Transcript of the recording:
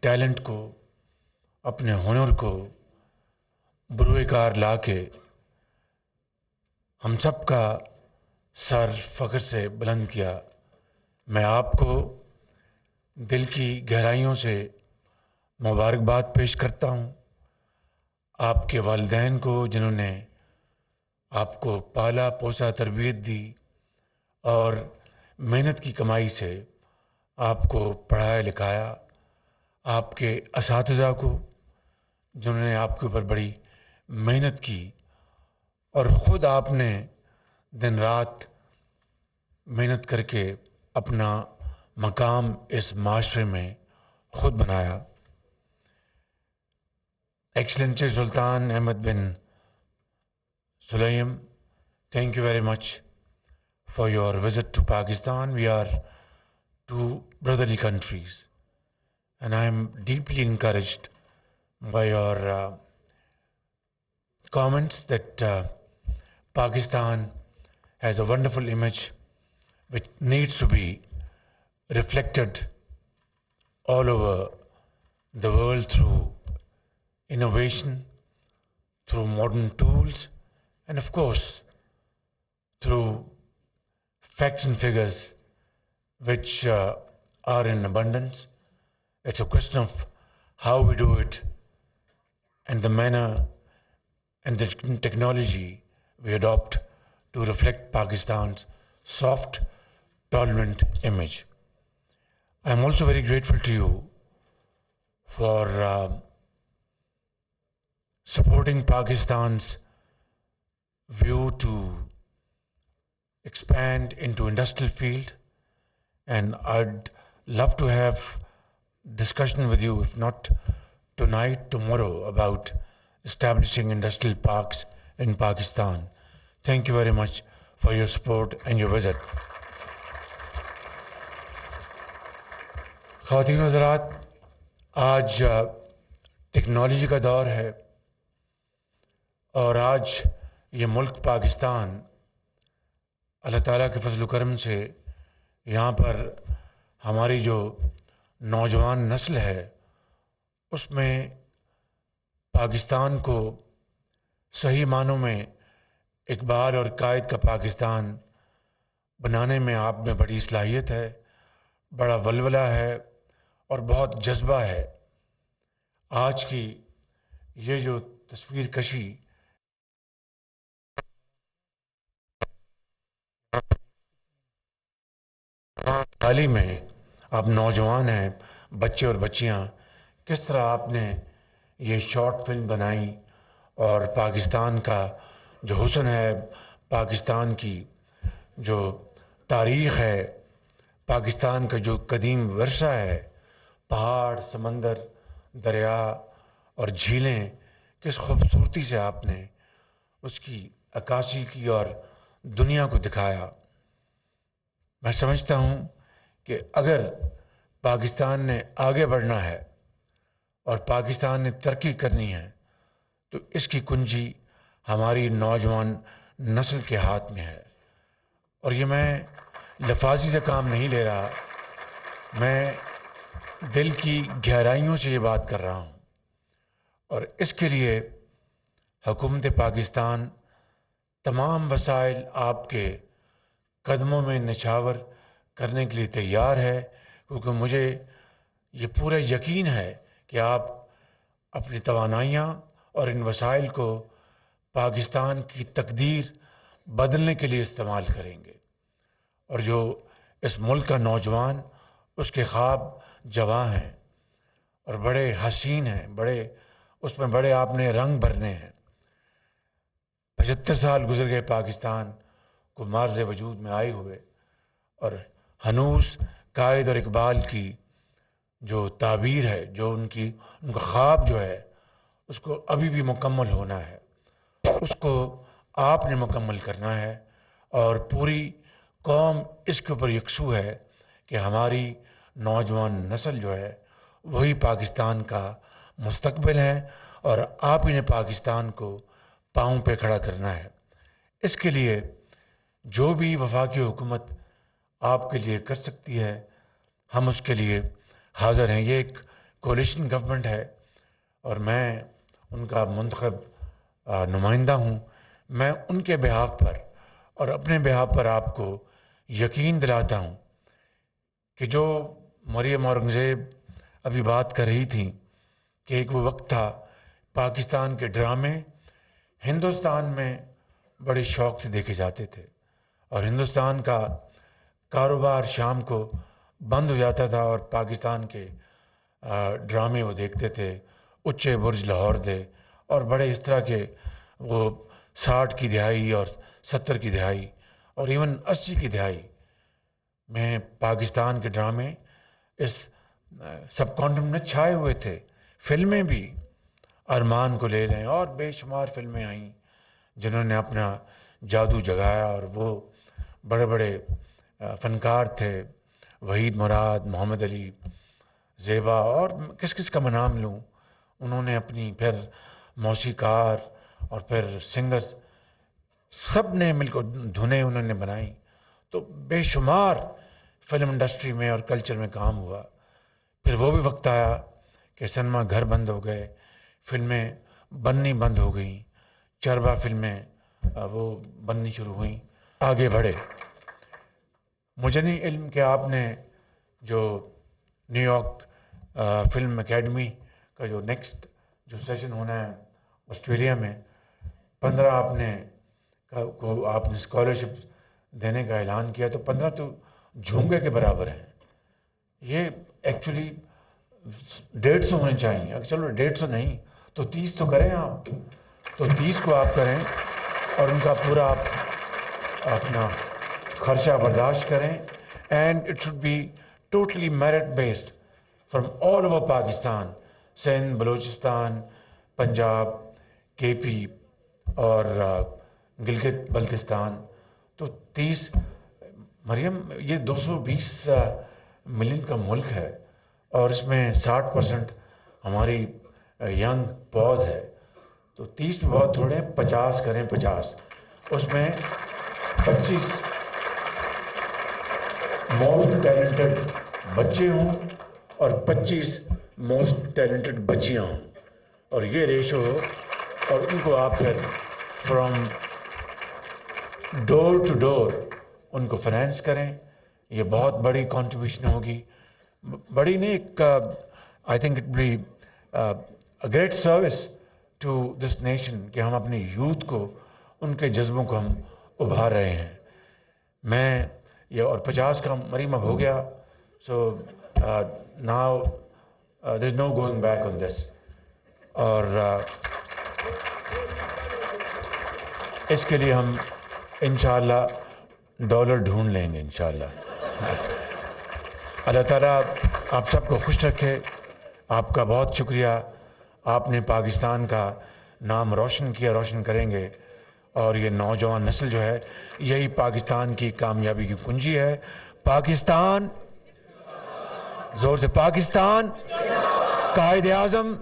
Talent کو، اپنے ہنر کو بروئے کار لا کے ہم سب کا سر فخر سے بلند کیا۔ میں آپ کو دل کی گہرائیوں سے مبارکباد پیش کرتا ہوں۔ آپ کے والدین کو، جنہوں نے آپ کو پالا پوسا تربیت دی اور محنت کی کمائی سے آپ کو پڑھایا لکھایا۔ آپ کے اساتذہ کو، جنہوں نے آپ کے اوپر بڑی محنت کی اور خود آپ نے دن رات محنت کر کے اپنا مقام اس معاشرے میں خود بنایا۔ Excellent Sultan Ahmed bin Sulayem thank you very much for your visit to Pakistan we are two brotherly countries And I am deeply encouraged by your uh, comments that uh, Pakistan has a wonderful image which needs to be reflected all over the world through innovation, through modern tools, and of course, through facts and figures which uh, are in abundance. It's a question of how we do it and the manner and the technology we adopt to reflect Pakistan's soft, tolerant image. I am also very grateful to you for uh, supporting Pakistan's view to expand into industrial field, and I'd love to have discussion with you if not tonight tomorrow about establishing industrial parks in Pakistan thank you very much for your support and your visit خواتین حضرات آج technology کا دور ہے اور آج یہ ملک پاکستان اللہ تعالیٰ کے فضل و کرم سے یہاں پر ہماری جو نوجوان نسل ہے، اس میں پاکستان کو صحیح معنوں میں اقبال اور قائد کا پاکستان بنانے میں آپ میں بڑی صلاحیت ہے، بڑا ولولہ ہے اور بہت جذبہ ہے۔ آج کی یہ جو تصویر کشی حال ہی میں آپ نوجوان ہیں، بچے اور بچیاں، کس طرح آپ نے یہ شارٹ فلم بنائی؟ اور پاکستان کا جو حسن ہے، پاکستان کی جو تاریخ ہے، پاکستان کا جو قدیم ورثہ ہے، پہاڑ، سمندر، دریا اور جھیلیں، کس خوبصورتی سے آپ نے اس کی عکاسی کی اور دنیا کو دکھایا؟ میں سمجھتا ہوں کہ اگر پاکستان نے آگے بڑھنا ہے اور پاکستان نے ترقی کرنی ہے، تو اس کی کنجی ہماری نوجوان نسل کے ہاتھ میں ہے۔ اور یہ میں لفاظی سے کام نہیں لے رہا، میں دل کی گہرائیوں سے یہ بات کر رہا ہوں۔ اور اس کے لیے حکومت پاکستان تمام وسائل آپ کے قدموں میں نچھاور کرنے کے لیے تیار ہے، کیونکہ مجھے یہ پورا یقین ہے کہ آپ اپنی توانائیاں اور ان وسائل کو پاکستان کی تقدیر بدلنے کے لیے استعمال کریں گے۔ اور جو اس ملک کا نوجوان، اس کے خواب جواں ہیں اور بڑے حسین ہیں، بڑے، اس میں بڑے آپ نے رنگ بھرنے ہیں۔ پچہتر سال گزر گئے پاکستان کو مارز وجود میں آئے ہوئے اور ہنوس، قائد اور اقبال کی جو تعبیر ہے، جو ان کی، ان کا خواب جو ہے، اس کو ابھی بھی مکمل ہونا ہے۔ اس کو آپ نے مکمل کرنا ہے اور پوری قوم اس کے اوپر یکسو ہے کہ ہماری نوجوان نسل جو ہے، وہی پاکستان کا مستقبل ہے اور آپ ہی نے پاکستان کو پاؤں پہ کھڑا کرنا ہے۔ اس کے لیے جو بھی وفاقی حکومت آپ کے لیے کر سکتی ہے۔ ہم اس کے لیے حاضر ہیں۔ یہ ایک کولیشن گورنمنٹ ہے اور میں ان کا منتخب نمائندہ ہوں۔ میں ان کے بحاف پر اور اپنے بحاف پر آپ کو یقین دلاتا ہوں کہ جو مریم اورنگزیب ابھی بات کر رہی تھیں کہ ایک وہ وقت تھا پاکستان کے ڈرامے ہندوستان میں بڑے شوق سے دیکھے جاتے تھے اور ہندوستان کا کاروبار شام کو بند ہو جاتا تھا اور پاکستان کے ڈرامے وہ دیکھتے تھے، اچے برج لاہور دے اور بڑے اس طرح کے وہ ساٹھ کی دہائی اور ستر کی دہائی اور ایون اسی کی دہائی میں پاکستان کے ڈرامے اس سب کانٹم میں چھائے ہوئے تھے۔ فلمیں بھی ارمان کو لے لیں اور بے شمار فلمیں آئیں جنہوں نے اپنا جادو جگایا اور وہ بڑے بڑے فنکار تھے، وحید مراد، محمد علی زیبا اور کس کس کا میں نام لوں، انہوں نے اپنی پھر موسیقار اور پھر سنگرز سب نے مل کر دھنیں انہوں نے بنائی۔ تو بے شمار فلم انڈسٹری میں اور کلچر میں کام ہوا۔ پھر وہ بھی وقت آیا کہ سنیما گھر بند ہو گئے، فلمیں بننی بند ہو گئیں چربا فلمیں وہ بننی شروع ہوئیں۔ آگے بڑھے۔ مجھے نہیں علم کہ آپ نے جو نیو یارک فلم اکیڈمی کا جو نیکسٹ جو سیشن ہونا ہے آسٹریلیا میں، پندرہ آپ نے کو آپ نے اسکالرشپ دینے کا اعلان کیا تو پندرہ تو جھونگے کے برابر ہیں۔ یہ ایکچولی ڈیڑھ سو ہونے چاہیے۔ اگر چلو ڈیڑھ سو نہیں تو تیس تو کریں آپ۔ تو تیس کو آپ کریں اور ان کا پورا آپ اپنا خرچہ برداشت کریں and it should be totally merit based from all over Pakistan Sindh Balochistan Punjab K P اور uh, گلگت بلتستان تو تیس، مریم یہ دو سو بیس uh, ملین کا ملک ہے اور اس میں ساٹھ پرسنٹ ہماری uh, ینگ پود ہے. تو تیس میں بہت تھوڑے پچاس کریں پچاس. اس میں پچیس موسٹ ٹیلنٹڈ بچے ہوں اور پچیس موسٹ ٹیلنٹڈ بچیاں ہوں۔ اور یہ ریشو ہو اور ان کو آپ پھر فرام ڈور ٹو ڈور ان کو فنینس کریں۔ یہ بہت بڑی کانٹریبیوشن ہوگی۔ بڑی نہیں، ایک I think it be great service to this nation کہ ہم اپنی یوتھ کو، ان کے جذبوں کو ہم ابھار رہے ہیں۔ میں یہ اور پچاس کا مریمہ ہو گیا۔ So now this no going back on this اور uh, اس کے لیے ہم انشاءاللہ ڈالر ڈھونڈ لیں گے انشاءاللہ۔ اللہ تعالیٰ آپ سب کو خوش رکھے۔ آپ کا بہت شکریہ۔ آپ نے پاکستان کا نام روشن کیا، روشن کریں گے۔ اور یہ نوجوان نسل جو ہے، یہی پاکستان کی کامیابی کی کنجی ہے۔ پاکستان، زور سے پاکستان، قائد اعظم